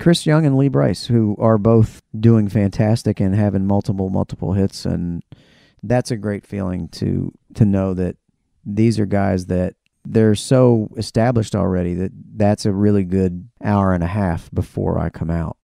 Chris Young and Lee Brice, who are both doing fantastic and having multiple multiple hits, and that's a great feeling to to know that these are guys that they're so established already that that's a really good hour and a half before I come out.